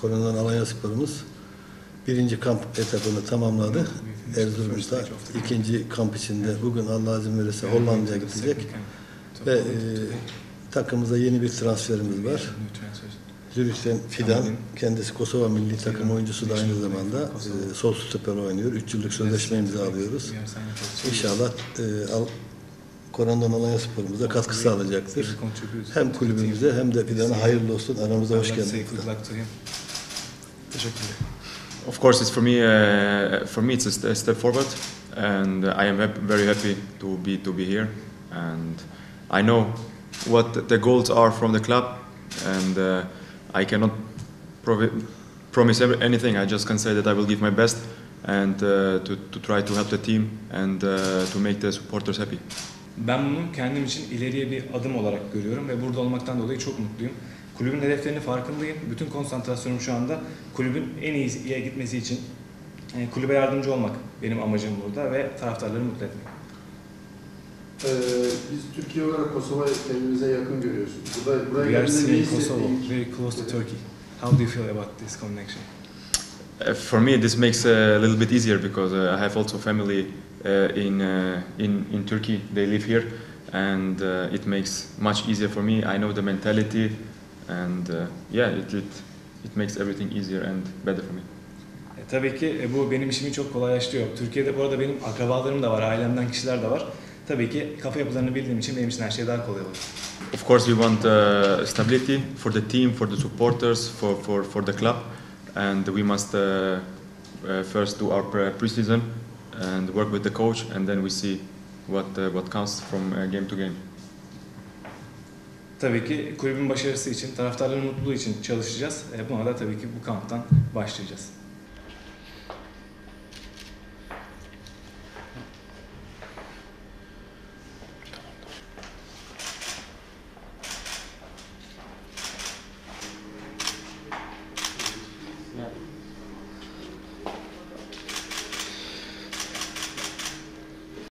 Koronadan Alanya Spor'umuz birinci kamp etapını tamamladı. Erzurum'da ikinci kamp içinde bugün Allah izin verirse Hollanda'ya gidecek ve e, takımımıza yeni bir transferimiz var. Zürih'ten Fidan, kendisi Kosova milli takım oyuncusu da aynı zamanda e, sol stoper oynuyor. 3 yıllık sözleşme imzalıyoruz. İnşallah e, al, Koronadan Alanya Spor'umuza katkı sağlayacaktır. Hem kulübümüze hem de Fidan'a hayırlı olsun. Aramıza hoş geldin. Of course, it's for me. Uh, for me, it's a, st- a step forward, and I am hap- very happy to be to be here. And I know what the goals are from the club, and uh, I cannot promise anything. I just can say that I will give my best and uh, to, to try to help the team and uh, to make the supporters happy. Ben bunu kendim için ileriye bir adım olarak görüyorum ve burada olmaktan dolayı çok mutluyum. Kulübün hedeflerinin farkındayım. Bütün konsantrasyonum şu anda kulübün en iyiye gitmesi için e, kulübe yardımcı olmak benim amacım burada ve taraftarları mutlu etmek. Ee, biz Türkiye olarak Kosova kendimize yakın görüyoruz. Burada, buraya We are seeing Kosovo, very close to Turkey. How do you feel about this connection? Uh, for me, this makes a little bit easier because uh, I have also family uh, in, uh, in in Turkey. They live here, and uh, it makes much easier for me. I know the mentality, and uh, yeah, it, it it makes everything easier and better for me. E, tabii ki e, bu benim işimi çok kolaylaştırıyor. Türkiye'de bu arada benim akrabalarım da var, ailemden kişiler de var. Tabii ki kafa yapılarını bildiğim için benim için her şey daha kolay oluyor. Of course, we want uh, stability for the team, for the supporters, for for for the club, and we must uh, uh, first do our pre- preseason and work with the coach, and then we see what uh, what counts from uh, game to game. Tabii ki kulübün başarısı için, taraftarların mutluluğu için çalışacağız. E, Buna da tabii ki bu kamptan başlayacağız.